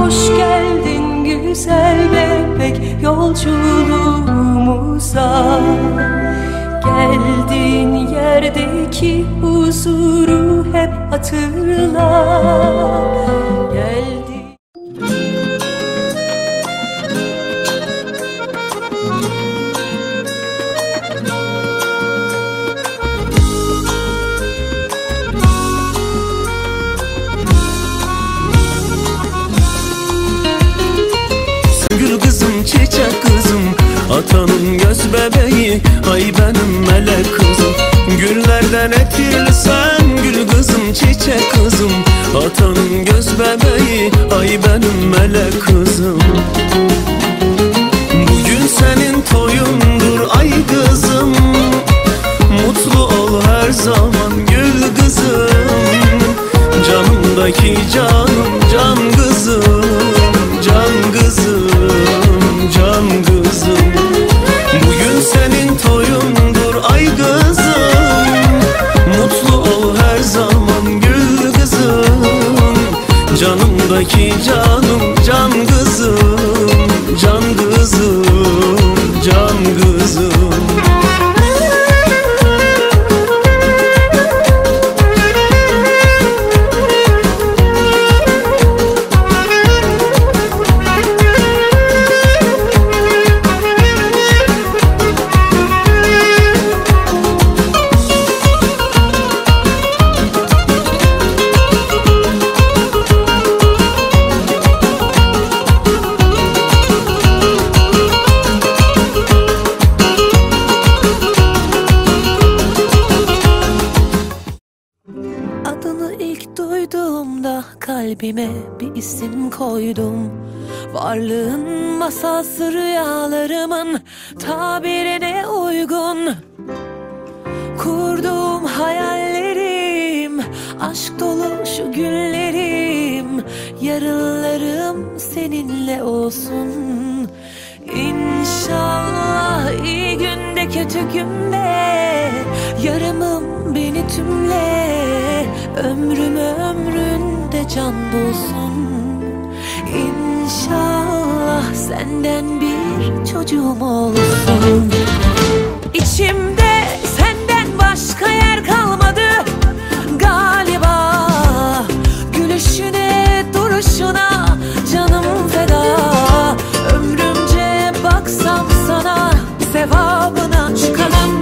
hoş geldin güzel bebek yolculuğumuza. Geldiğin yerdeki huzuru hep hatırla. Gel ki can zaman bulsun İnşallah senden bir çocuğum olsun. İçimde senden başka yer kalmadı. Galiba Gülüşüne duruşuna canım feda. Ömrümce baksam sana sevabına çıkalım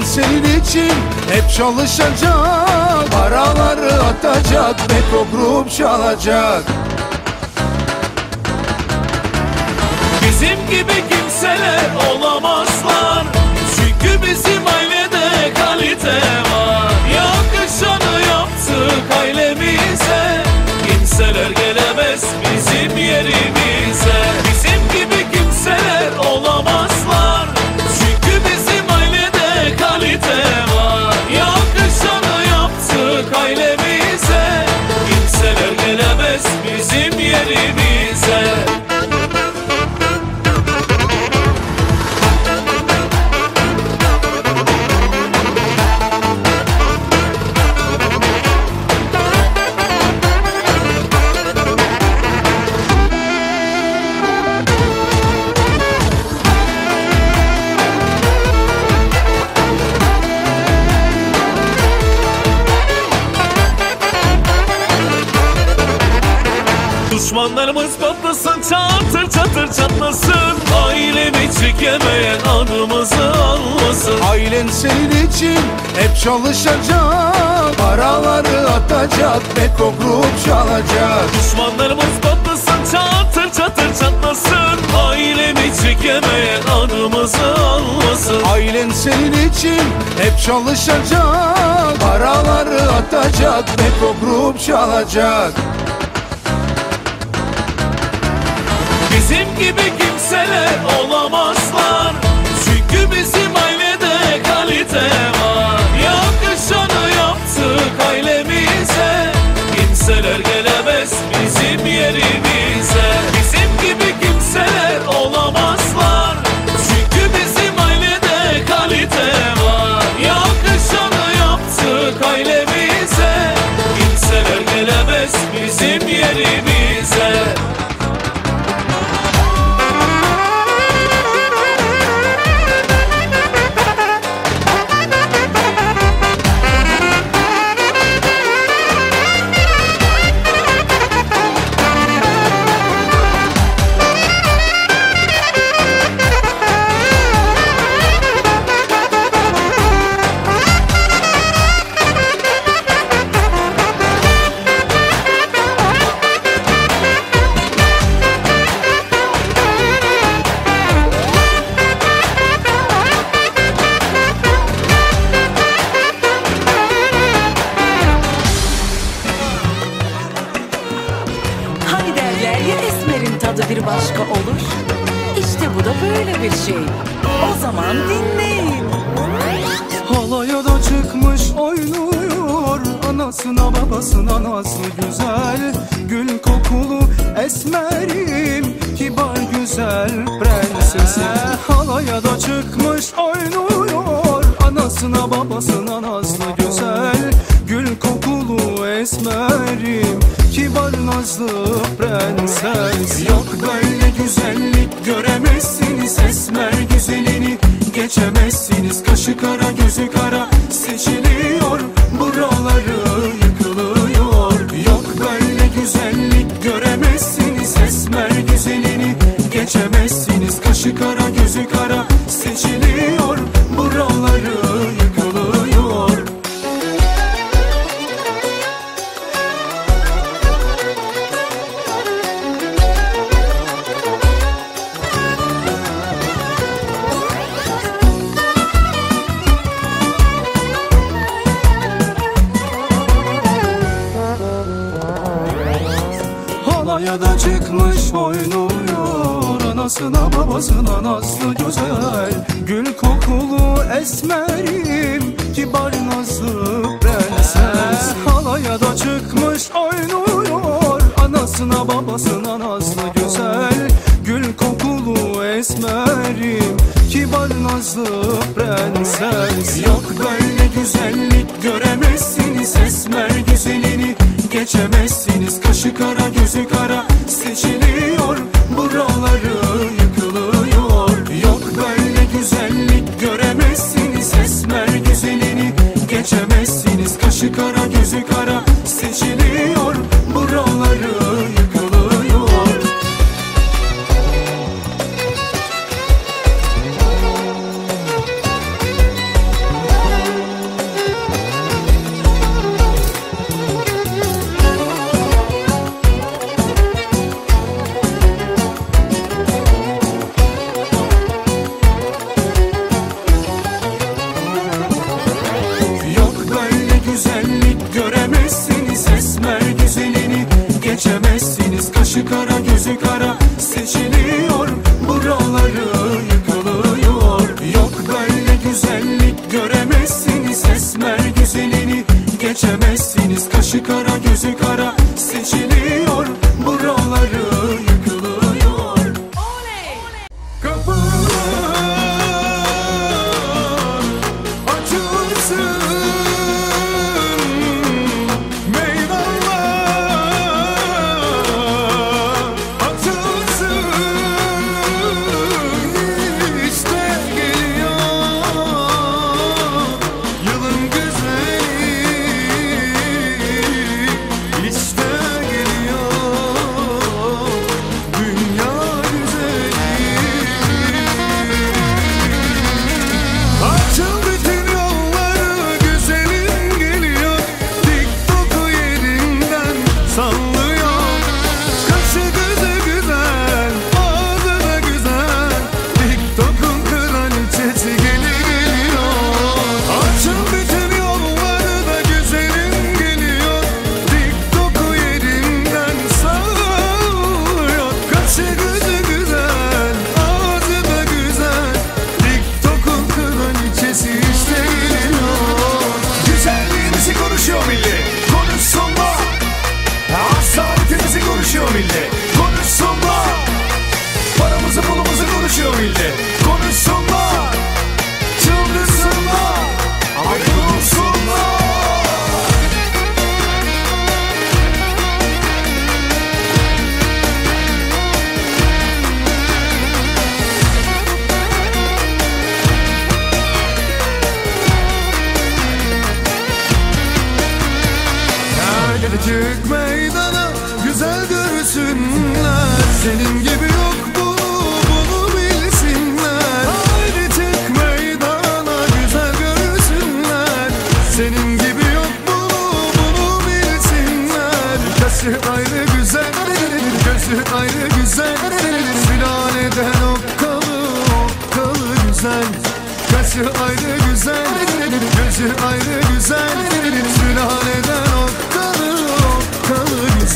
Ben senin için hep çalışacak. Paraları atacak Metro grup çalacak. Bizim gibi kimseler olamaz. Ailen senin için hep çalışacak Paraları atacak Beko grup çalacak. Düşmanlarımız patlasın çatır çatır çatlasın. Ailemi çekeme anımızı almasın. Ailen senin için hep çalışacak. Paraları atacak Beko grup çalacak. Bizim gibi kimseler olamazlar devlete var. Yakışanı yaptık ailemize. Kimseler gelemez bizim yerimize. sana güzel Gül kokulu esmerim Kibar güzel prensesi. Halaya da çıkmış oynuyor Anasına babasına nasıl güzel Gül kokulu esmerim Kibar nazlı prenses. Yok böyle güzellik göremezsiniz Esmer güzelini geçemezsiniz. Kaşı kara gözü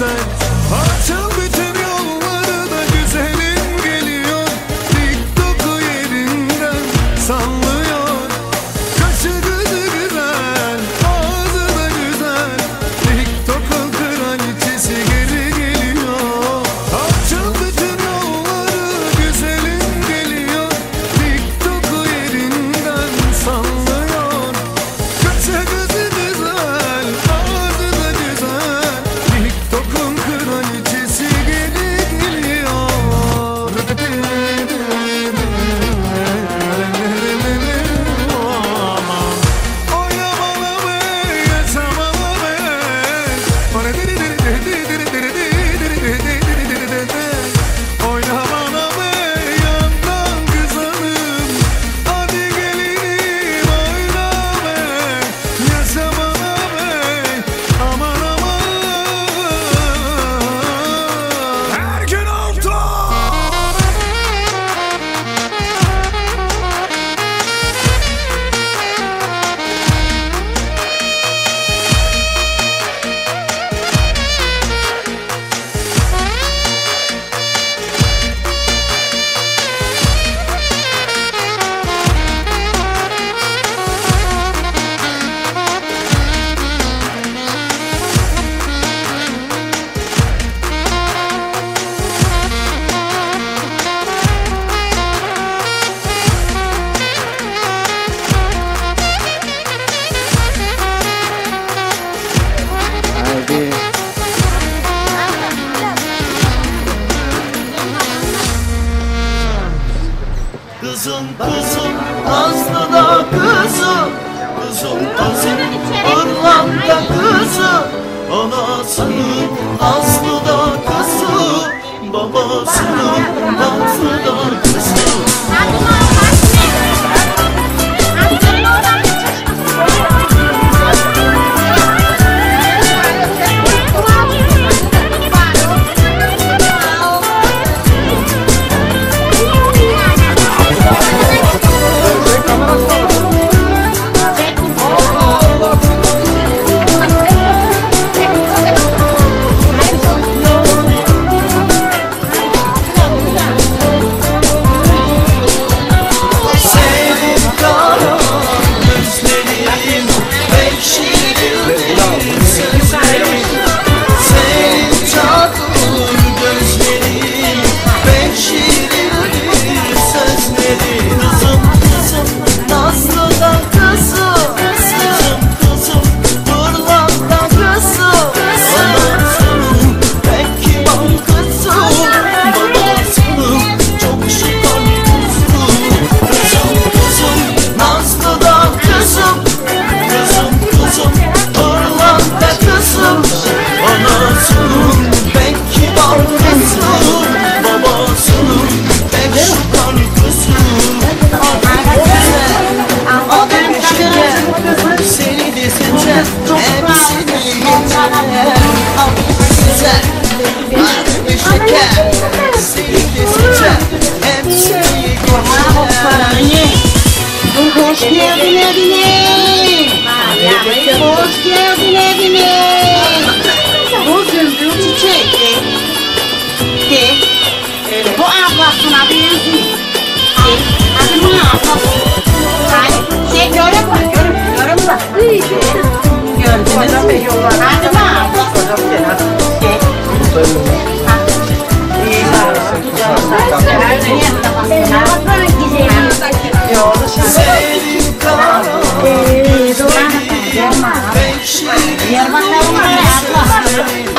reasons. Oh,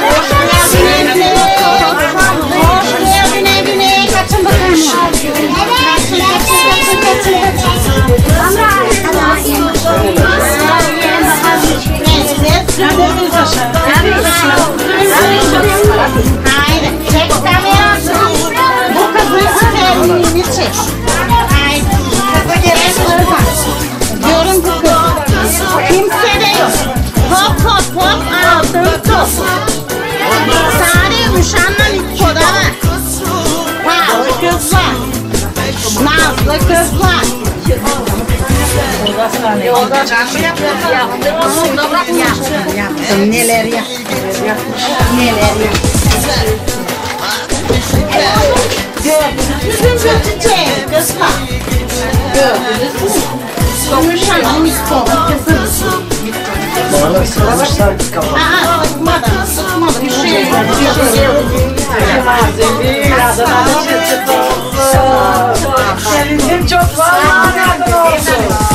Hoş geldin evine. Hoş geldin evine. Kaçın bakalım. Haydi, çek kamyonu. Bu kızın süperliğini çek. Haydi, kızı gerek olma. Görün bu. Kimse de yok. Hop hop hop altın. Sare uşanla var. Pahalı kız var. Nazlı. Yaptım neler yaptım. Neler yaptım. Gördünüz mü çiçeği kızlar? Gördünüz mü? Uşanın likoda kızı. Aa, sıkmadı, sıkmadı. Bir şey yok. Sevindim çok vallahi nereden olsun.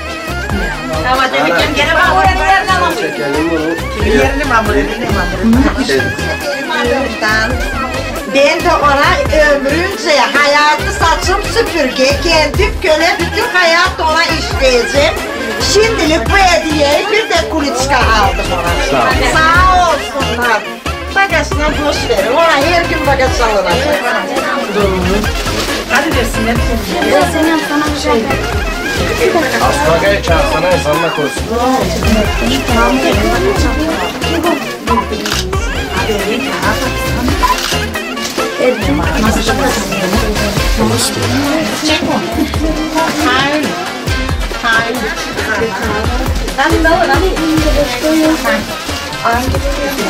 Ben de ona ömrünce hayatı saçım süpürge, kendim köle bütün hayat ona işleyeceğim. Şimdilik bu hediyeyi bir de kuliçka aldım ona. Sağ, Sağ olsunlar. Bagasına boş verin. Ona her gün bagas alınacak. Asfaga'ya çağırsana insanla koysun. Çek onu. Hayır. Hayır. Hadi davul hadi.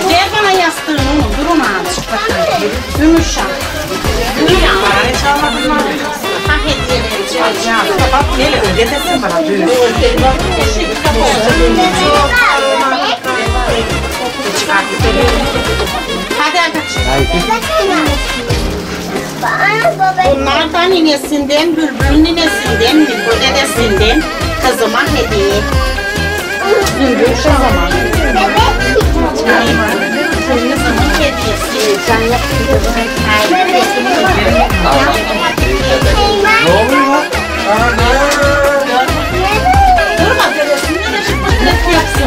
Ver bana yastığını. Durun azıcık bakalım. Yumuşak. Yumuşak. Çalmadın mı? Ha, ödetesin bana düğün. Hadi Bunlardan ninesinden, bülbül ninesinden, Nilgün dedesinden kızıma hediye. Bülbül şu zaman. Kızımın hediyesi. Sen yaptın. Durma dedesinden de şu portret yapsın.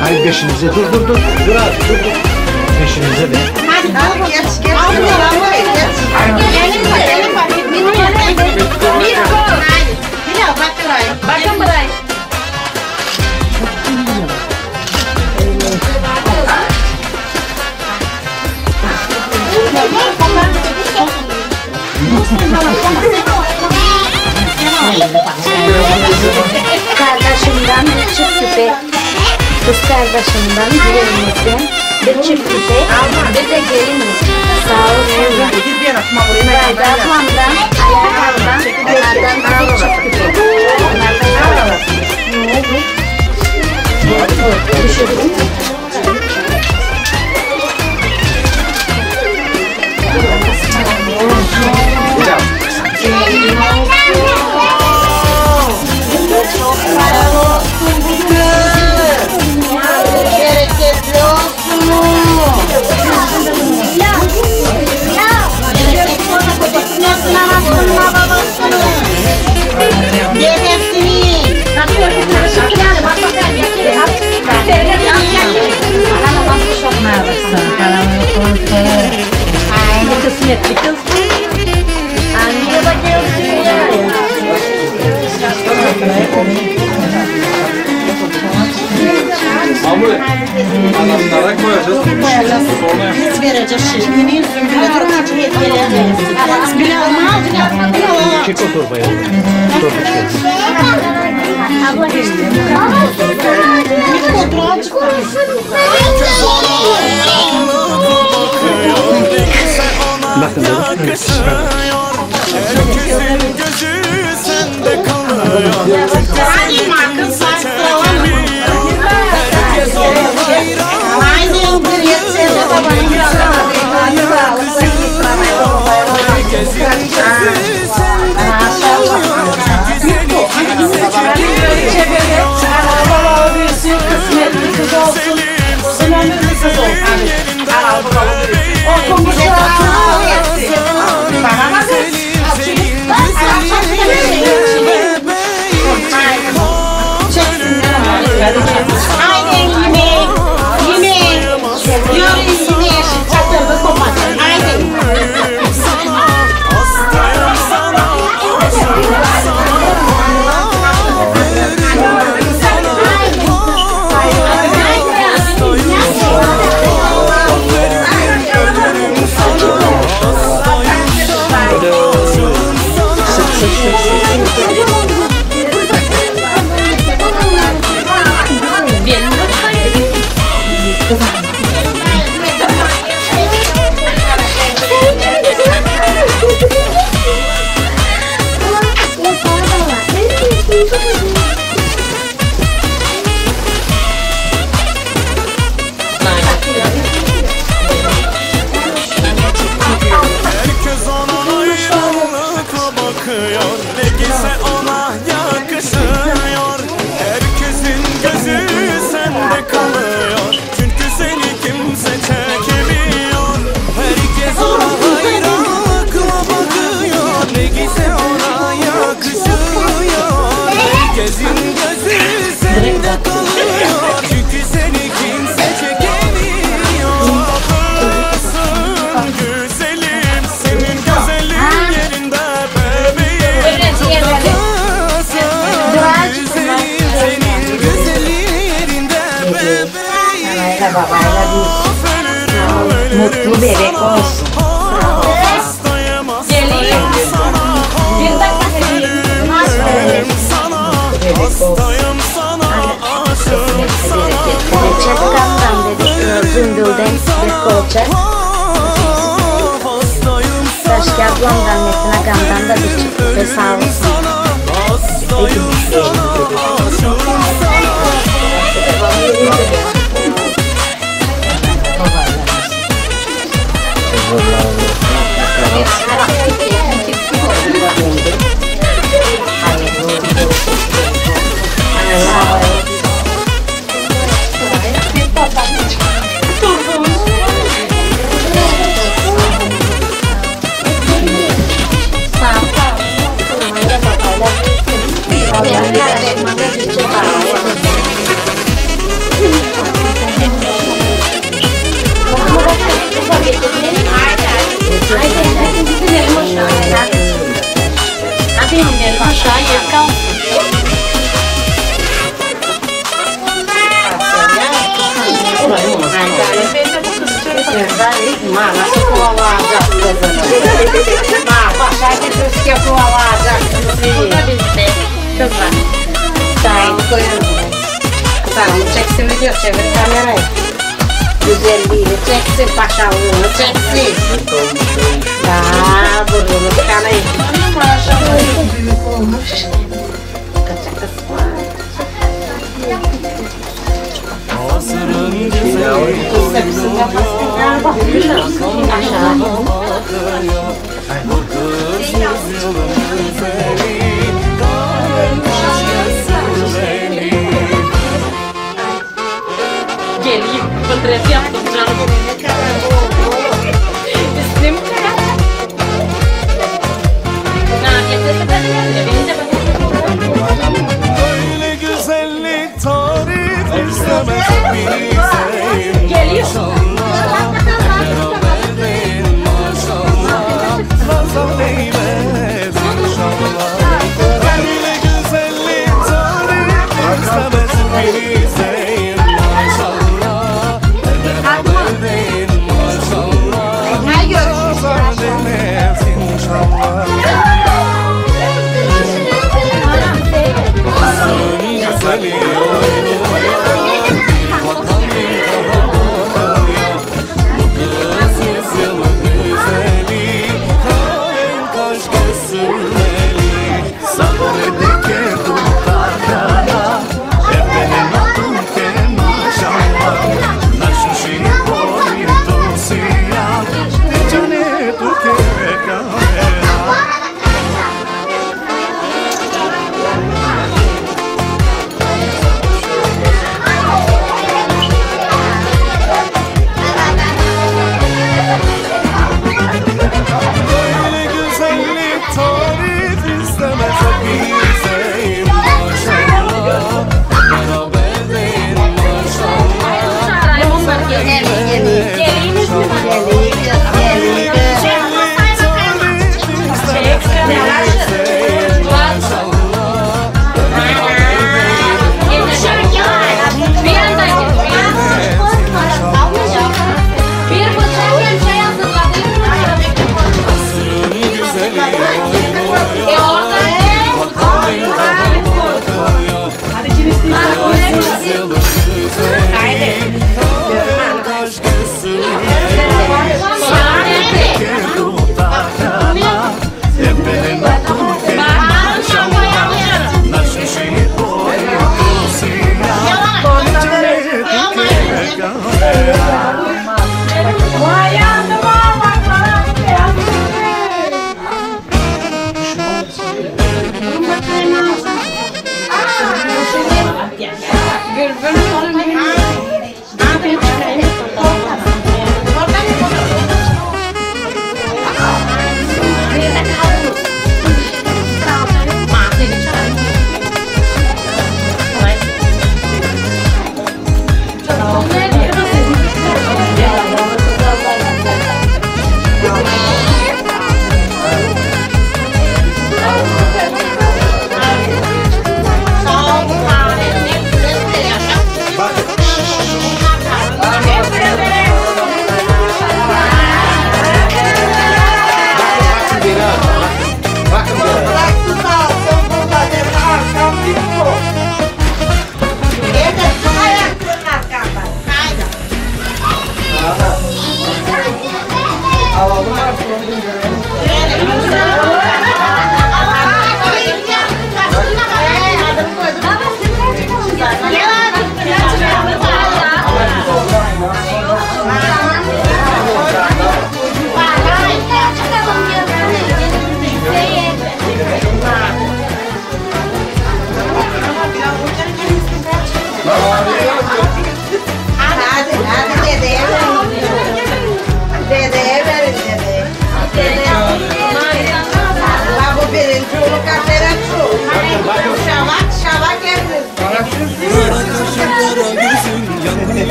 Hayır beşinize dur dur dur. Dur abi dur dur. Peşinize de. Hadi al geç geç. Al geç. Benim var benim var. Benim var. Bir kol. Hadi. Bilal bak buraya. Bakın buraya. Kardeşimden bir çift küpe, kız kardeşimden gelinlikten bir çift küpe, bir de gelinlik. Sağ bir. Rayda ablamdan, ayağımdan, onlardan bir çift küpe. Onlardan ne oldu? Düşürdüm. Bereketli Aynı kısmetli kız. Anneye bakıyorsun ya. Anahtarı koyacağız. Biz vereceğiz şimdi. Yüzüm bile dur kaç hediyeler veririz. Bilal mı al Bilal? Bilal. Çek o torbayı. Bir fotoğraf çıkarız. Bakın dedim. Hadi markın saçlarına. Haydi bir yetse babanın Arabalar büyüsün, kısmetli kız olsun. Haydi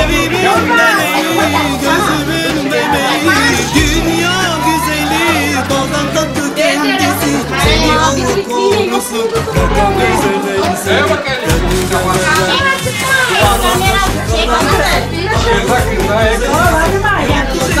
Evimin meleği, gözümün bebeği Dünya güzeli, baldan tatlı kendisi Seni Allah korusun, kakam gözüme Zombaya koy,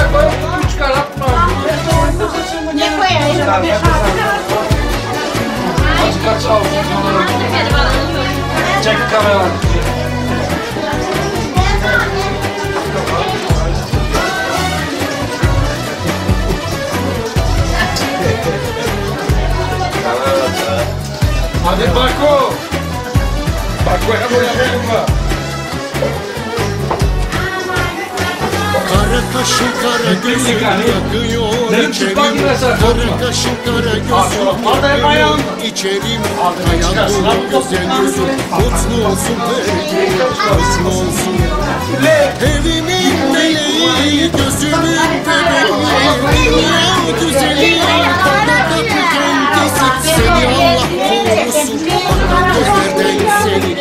koyayım? Kaç al? Çek kamera. Hadi Bako. Bako'ya boyayalım mı? Kara kaşın kara gözün yakıyor içerim Kara kaşın kara gözün yakıyor içerim Hayat dolu güzel yüzün mutlu olsun belki Mutlu olsun Evimin meleği gözümün bebeği Dünya güzeli bana tatlı kendisi Seni Allah korusun bana gözlerden seni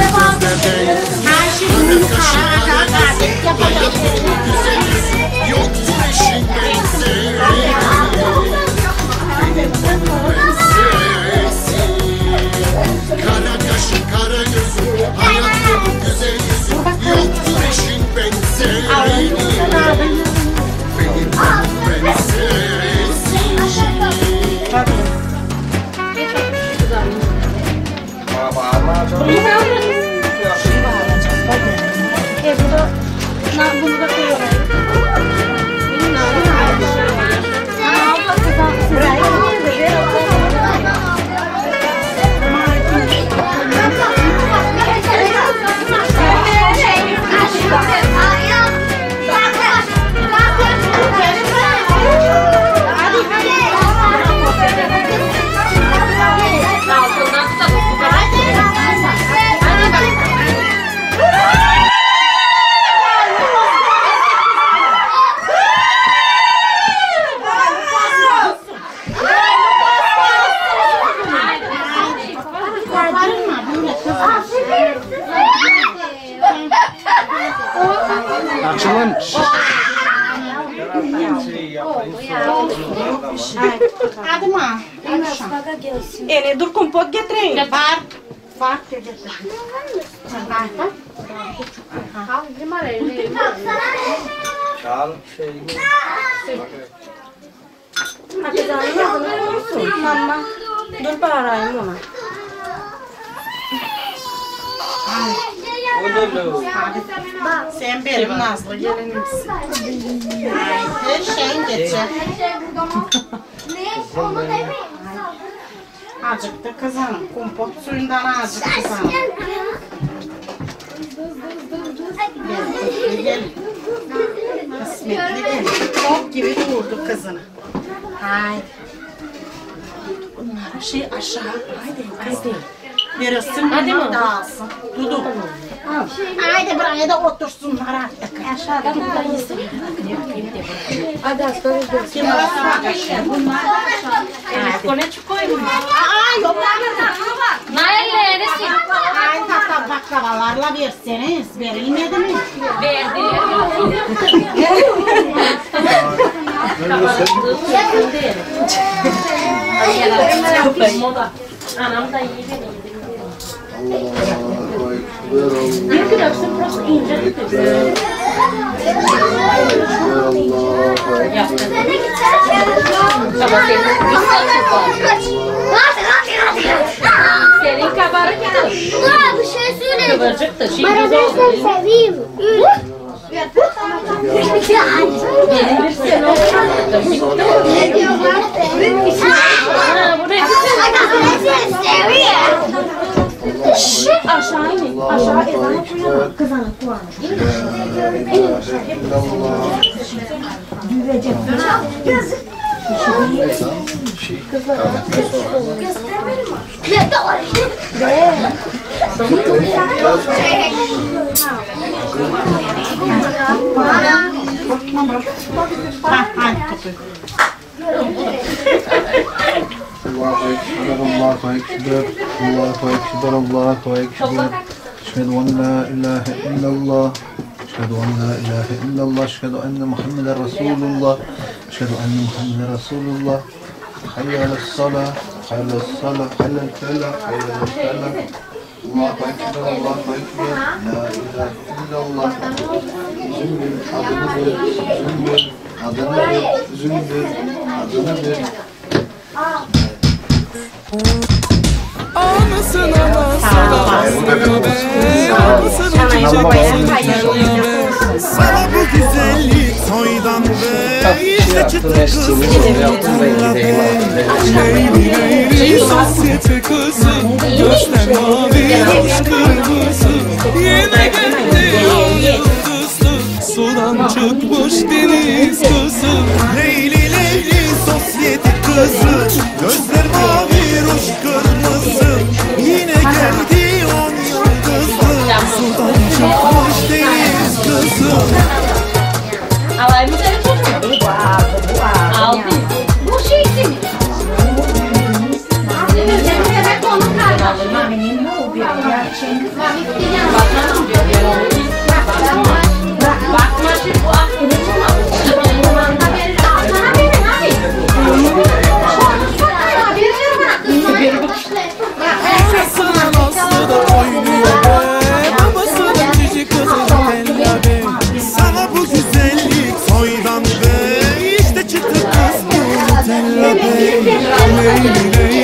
Gözlerden Kara kaşın kara gözün hayat dolu güzel yüzün Yoktur eşin benzeri Kara kaşın kara gözün Hayat dolu güzel yüzün Yoktur eşin benzeri Benim prensesim Bunu na bumagak kayo. Mama. Dur bağırayım ona. Sen benim nazlı gelinimsin. Her şeyin geçer. Acıktı kızım. Kompot suyundan azıcık kızım. Kısmetli gel. Top gibi vurdu kızını. Haydi. Bunları şey aşağı. Haydi. Haydi. Verirsin hadi mi? Dağılsın. Dudu. Haydi buraya da otursunlar artık. Aşağıda Hadi aslanım görsün. Kim var? Bunlar Kone çıkoyum. Aa yok. Nail neresi? Ay hatta baklavalarla verseniz verilmedi mi? Moda. Anam da iyi Bir kilo prosto ince tutuyor. Ama senin Senin kabarık ya. Dur bir şey söyle. Kıvırcık da şey Bana güzel versen oldu. seveyim. Gitti o. Ne diyorlar? Ha, buraya Şşş, aşağı inin. Aşağı ezan okuyor. Kızana kulağına. Allahu Ekber, Allahu Ekber, Allahu Ekber, Allahu Ekber. Eşhedü en la ilahe illallah. Eşhedü en la ilahe illallah. Eşhedü enne Muhammeden Resulullah. Eşhedü enne Muhammeden Resulullah. Hayya alas salah, hayya alas salah, hayya alas salah, hayya alas salah. Allahu Ekber, Allahu Ekber. La ilahe illallah. Zümbül, adını ver, zümbül, adını ver, zümbül, adını ver. Anasına masada Anasına çiçek Sana bu güzellik soydan be İşte çıtı kız Leyli leyli sosyete kızı Gözler mavi hoş kırmızı. Yine geldi o yıldızlı. Sudan çıkmış deniz kızı. Leyli leyli sosyete kızı. Gözler mavi hoş kırmızı. Yine geldi A live não teve problema. Boa, boa. Ao vivo. Buchice. Bakma, bakma, bakma, bakma, bakma, bakma, Nutella be Leyli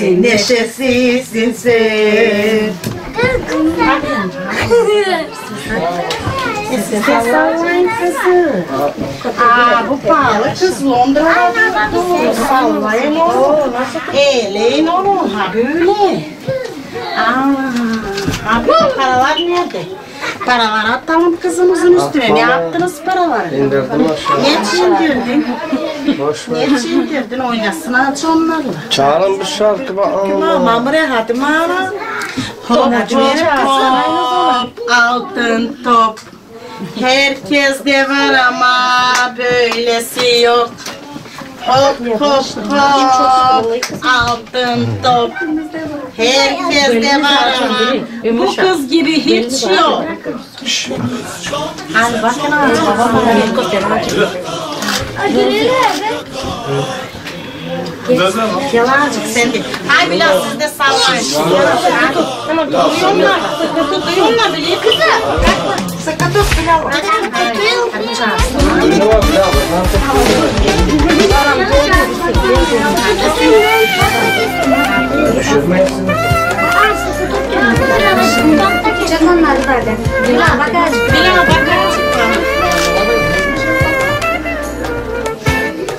Evimizin neşesisin sen Aa bu pahalı kız Londra'da dur sallayın onu. Eğleyin onu ha böyle. Aa, ha böyle paralar nerede? Paralar atalım kızımızın üstüne. Ne yaptınız paraları? İndirdim aşağı. Niçin indirdin? Boş ver. Niçin indirdin? Oynasın aç onlarla. Çağırın bir şarkı bakalım. Mama buraya hadi mama Top top top altın top Herkes de var ama böylesi yok Hop hop hop. altın top. Herkes de var. ama bu kız gibi hiç yok. Hadi bakın abi babama Yalancık sen de. Hay biraz siz de sallayın. Tamam tutuyorlar. Tutuyorlar biliyor kızım. Sıkı tut pilav.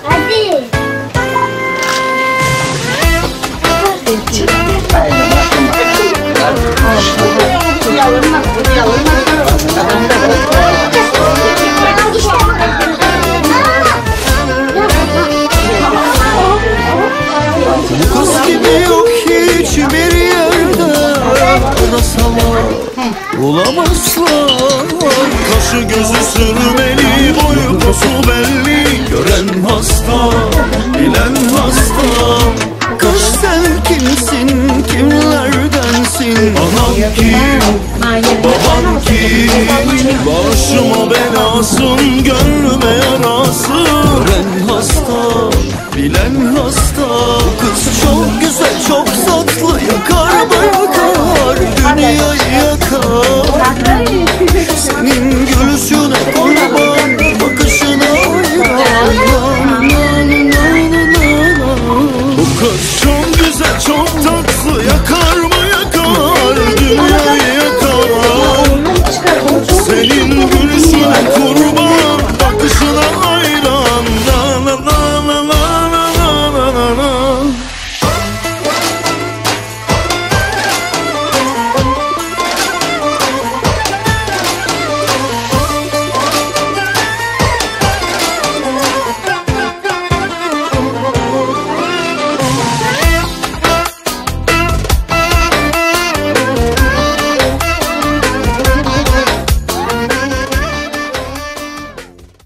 Hadi çağırsın.